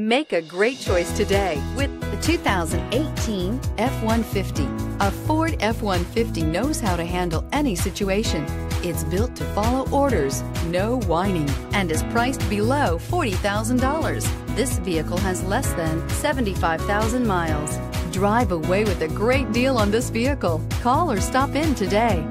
Make a great choice today with the 2018 F-150. A Ford F-150 knows how to handle any situation. It's built to follow orders, no whining, and is priced below $40,000. This vehicle has less than 75,000 miles. Drive away with a great deal on this vehicle. Call or stop in today.